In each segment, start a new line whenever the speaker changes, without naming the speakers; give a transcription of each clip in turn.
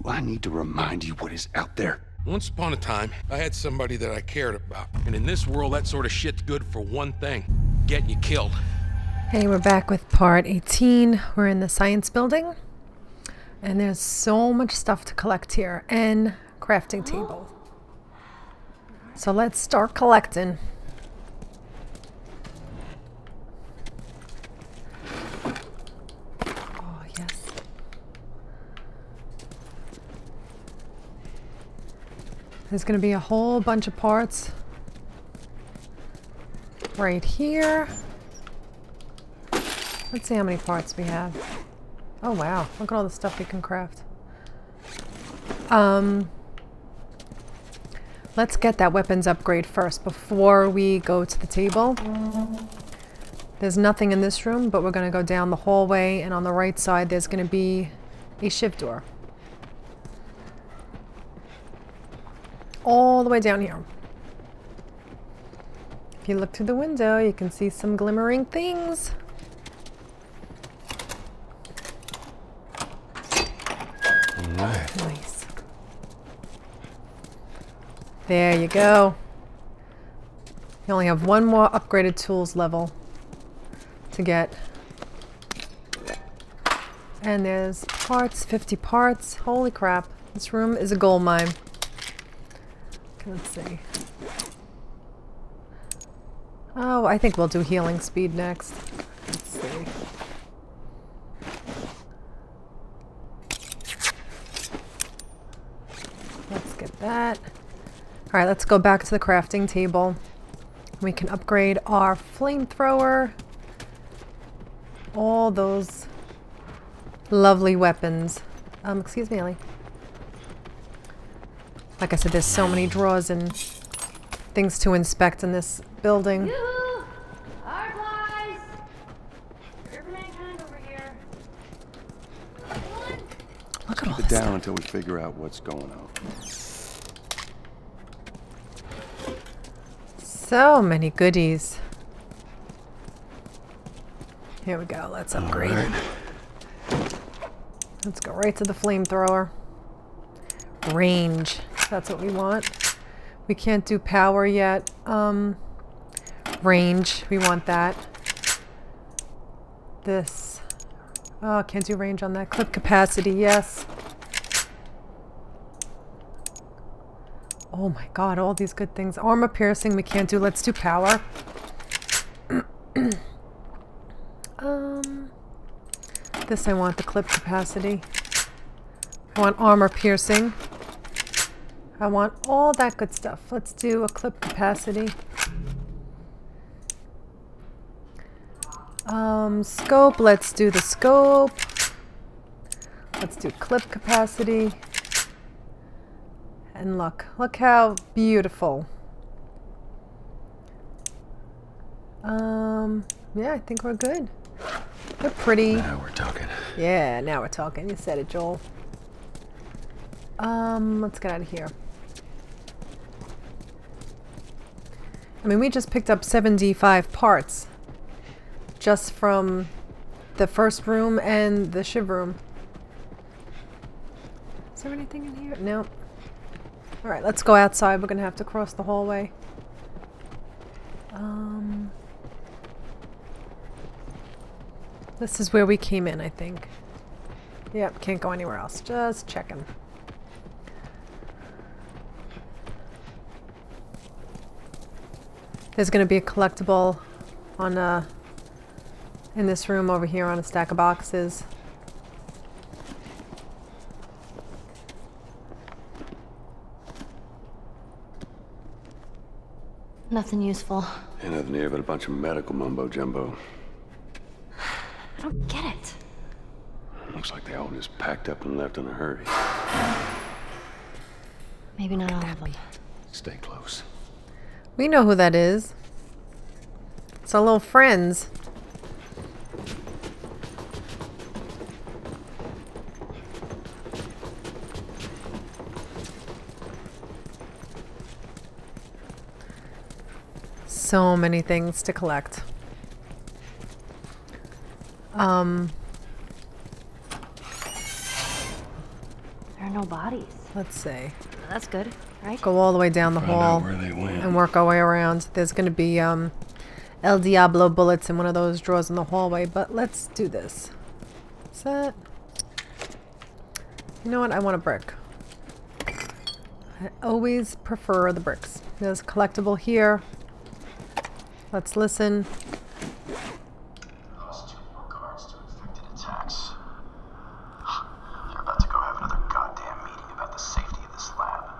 Do I need to remind you what is out there?
Once upon a time, I had somebody that I cared about. And in this world, that sort of shit's good for one thing getting you killed.
Hey, we're back with part 18. We're in the science building. And there's so much stuff to collect here and crafting table. So let's start collecting. Oh, yes. There's going to be a whole bunch of parts right here. Let's see how many parts we have. Oh wow, look at all the stuff we can craft. Um, let's get that weapons upgrade first before we go to the table. There's nothing in this room, but we're going to go down the hallway and on the right side there's going to be a shiv door. All the way down here. If you look through the window, you can see some glimmering things. Nice. There you go. You only have one more upgraded tools level to get. And there's parts, 50 parts. Holy crap. This room is a gold mine. Let's see. Oh, I think we'll do healing speed next. Let's see. Let's get that. Alright, let's go back to the crafting table. We can upgrade our flamethrower. All those lovely weapons. Um, excuse me, Ellie. Like I said, there's so many drawers and things to inspect in this building.
Yoo-hoo! Our supplies! Urban mankind over here.
Look at all
Keep it
this
down until we figure out what's going on.
So many goodies. Here we go. Let's upgrade.
Alright.
Let's go right to the flamethrower. Range. That's what we want. We can't do power yet. Um, range. We want that. This. Oh, can't do range on that. Clip capacity. Yes. Oh my god, all these good things. Armor piercing, we can't do. Let's do power. um, this I want the clip capacity. I want armor piercing. I want all that good stuff. Let's do a clip capacity. Um, scope, let's do the scope. Let's do clip capacity. And look, look how beautiful. Um, yeah, I think we're good. They're pretty.
Now we're talking.
Yeah, now we're talking. You said it, Joel. Um, let's get out of here. I mean, we just picked up 75 parts just from the first room and the shiv room. Is there anything in here? No. All right, let's go outside. We're gonna have to cross the hallway. Um, this is where we came in, I think. Yep, can't go anywhere else. Just checking. There's going to be a collectible on uh in this room over here on a stack of boxes.
Nothing useful.
Ain't nothing here but a bunch of medical mumbo jumbo.
I don't get it.
Looks like they all just packed up and left in a hurry.
Maybe not all of them.
Stay close.
We know who that is. It's our little friends. So many things to collect. Um,
There are no bodies.
Let's see.
That's good, right?
Go all the way down the
Find
hall
out where they went.
and work our way around. There's going to be um, El Diablo bullets in one of those drawers in the hallway, but let's do this. Set. You know what? I want a brick. I always prefer the bricks. There's collectible here. Let's listen.
Lost two more guards to infected attacks. They're about to go have another goddamn meeting about the safety of this lab.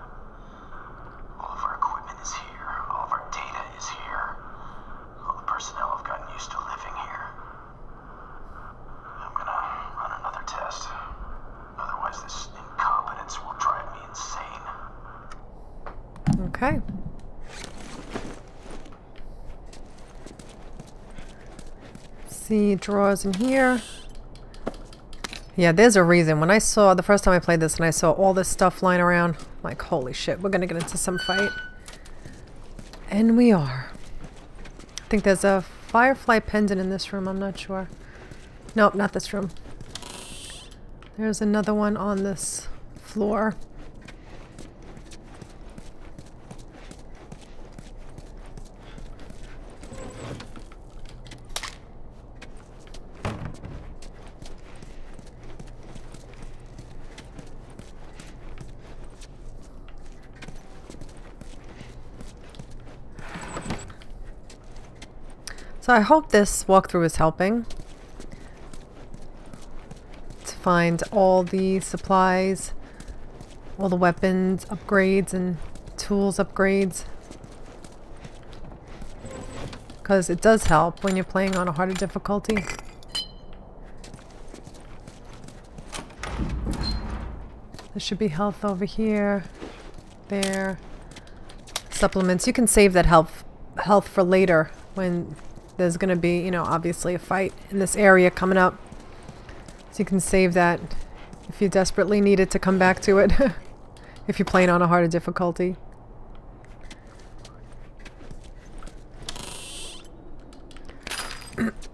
All of our equipment is here. All of our data is here. All the personnel have gotten used to living here. I'm gonna run another test. Otherwise, this incompetence will drive me insane.
Okay. See drawers in here. Yeah, there's a reason. When I saw the first time I played this and I saw all this stuff lying around, I'm like, holy shit, we're gonna get into some fight. And we are. I think there's a firefly pendant in this room, I'm not sure. Nope, not this room. There's another one on this floor. So I hope this walkthrough is helping to find all the supplies, all the weapons upgrades and tools upgrades. Because it does help when you're playing on a harder difficulty. There should be health over here, there. Supplements. You can save that health health for later when there's going to be, you know, obviously a fight in this area coming up. So you can save that if you desperately need it to come back to it. if you're playing on a harder difficulty.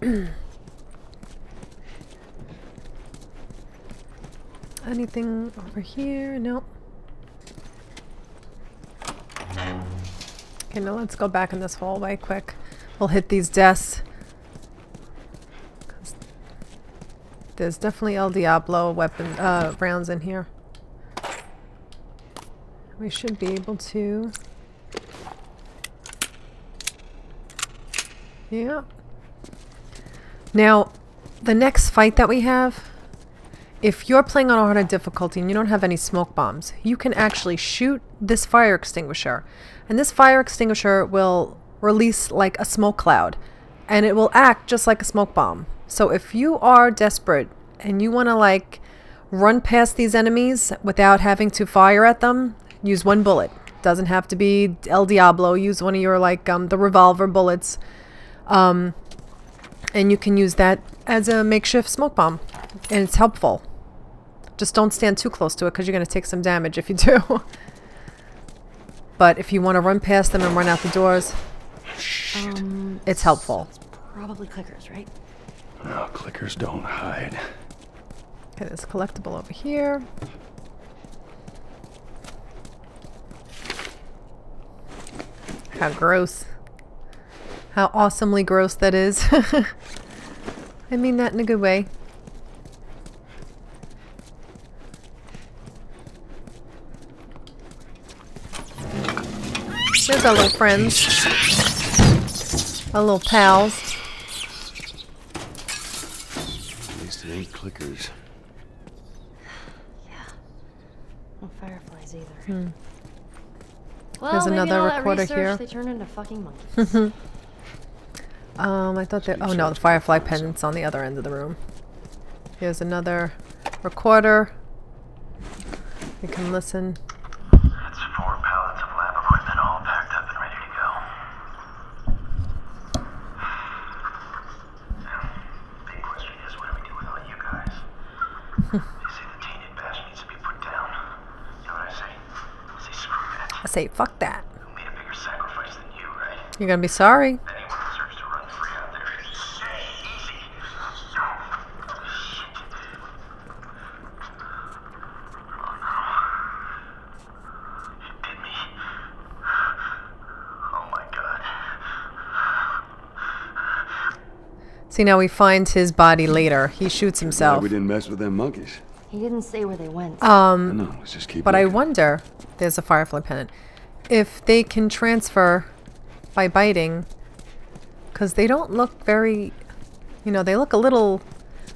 Anything over here? Nope. Okay, now let's go back in this hallway quick. We'll hit these desks. There's definitely El Diablo weapon uh, rounds in here. We should be able to. Yeah. Now, the next fight that we have, if you're playing on a harder difficulty and you don't have any smoke bombs, you can actually shoot this fire extinguisher. And this fire extinguisher will release like a smoke cloud and it will act just like a smoke bomb. So if you are desperate and you want to like run past these enemies without having to fire at them, use one bullet. Doesn't have to be El Diablo. Use one of your like um, the revolver bullets. Um, and you can use that as a makeshift smoke bomb and it's helpful. Just don't stand too close to it because you're going to take some damage if you do. but if you want to run past them and run out the doors,
Um,
it's helpful.
probably clickers, right?
No, clickers don't hide.
Okay, there's collectible over here. How gross. How awesomely gross that is. I mean that in a good way. There's our little friends. Our little pals.
At least it ain't clickers.
Yeah. No fireflies either. Well,
There's
maybe
another
all that
recorder
research,
here.
They turned into fucking monkeys.
Um, I thought that. Oh no, the firefly pendant's on the other end of the room. Here's another recorder. You can listen.
say
fuck that.
You, right?
You're gonna be sorry. See, now he finds his body later. He shoots himself.
Glad we didn't mess with them monkeys.
He didn't say where they went.
Um,
No, let's just keep
But I wonder, there's a firefly pendant, if they can transfer by biting, because they don't look very, you know, they look a little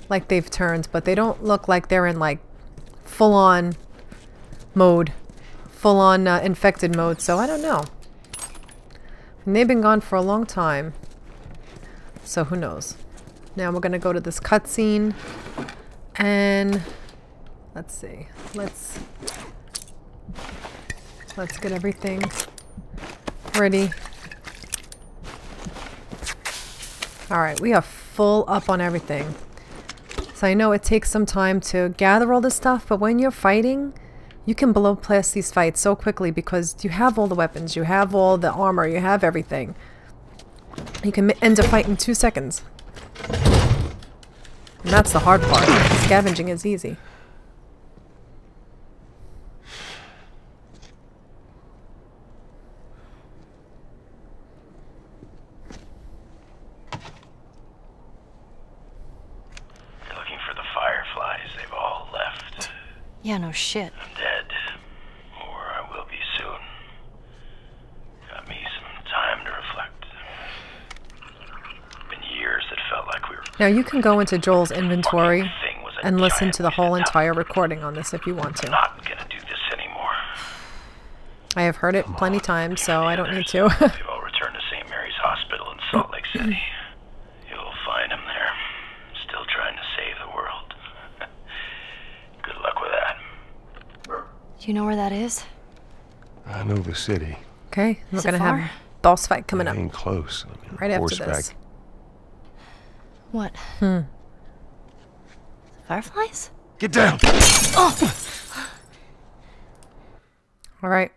like they've turned, but they don't look like they're in like full on mode, full on uh, infected mode, so I don't know. And they've been gone for a long time, so who knows. Now we're going to go to this cutscene, and let's see, let's Let's get everything ready. Alright, we are full up on everything. So I know it takes some time to gather all this stuff, but when you're fighting, you can blow past these fights so quickly because you have all the weapons, you have all the armor, you have everything. You can end a fight in two seconds. And that's the hard part. Scavenging is easy.
You're looking for the fireflies. They've all left.
Yeah, no shit.
I'm dead. Or I will be soon. Got me some time to reflect. Been years that felt like we were.
Now you can go into Joel's inventory
Thing was a
and listen to the whole entire recording on this if you want to.
Not gonna do this anymore.
I have heard it plenty times, so I don't need to.
They've all returned to St. Mary's Hospital in Salt Lake City. You'll find them there, still trying to save the world. Good luck with that.
Do you know where that is?
I know the city.
okay, we're gonna
far?
have boss fight coming up
Ain't close. I mean,
right after
horseback.
this.
What? Hmm. Fireflies?
Get down!
All right.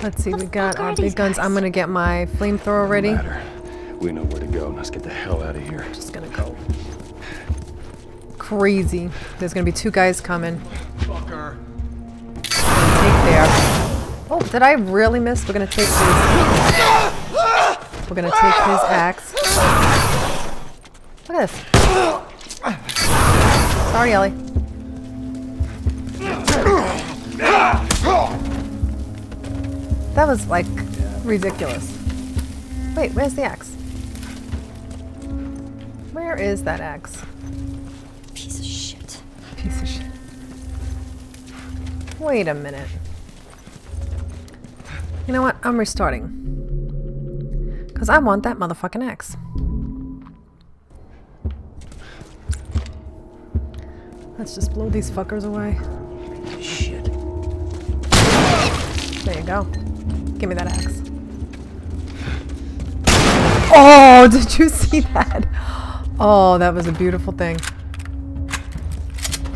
Let's see, we got our big
these
guns. I'm gonna get my flamethrower ready.
Matter. We know where to go. Let's get the hell out of here.
Just gonna go crazy. There's gonna be two guys coming.
Fucker.
Take there. Oh, did I really miss? We're gonna take his. We're gonna take his axe. Look at this. Sorry, Ellie. That was like ridiculous. Wait, where's the axe? Where is that axe?
Piece of shit.
Piece of shit. Wait a minute. You know what? I'm restarting. Because I want that motherfucking axe. Let's just blow these fuckers away.
Shit.
There you go. Give me that axe. Oh, did you see that? Oh, that was a beautiful thing.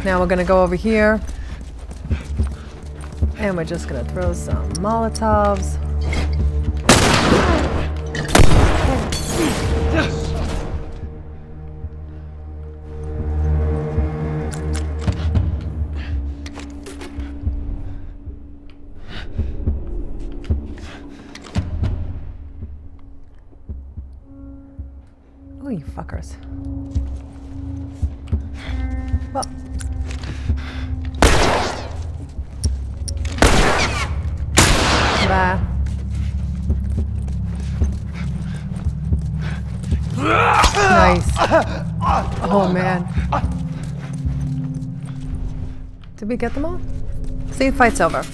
Now we're gonna go over here. And we're just gonna throw some Molotovs. Oh, you fuckers. Well. Nice. Oh man. Did we get them all? See, fight's over.